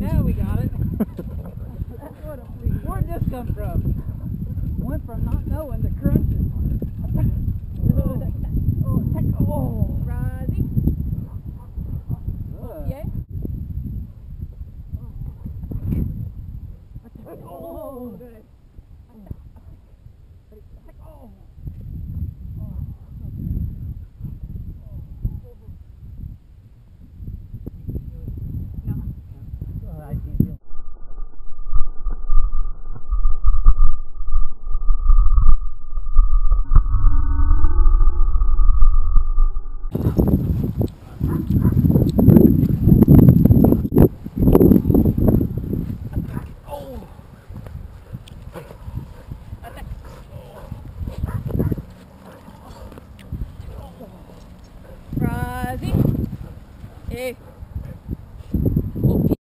Now we got it. Where'd this come from? Went from not knowing to crunching. oh, oh. Oh. good. Hey.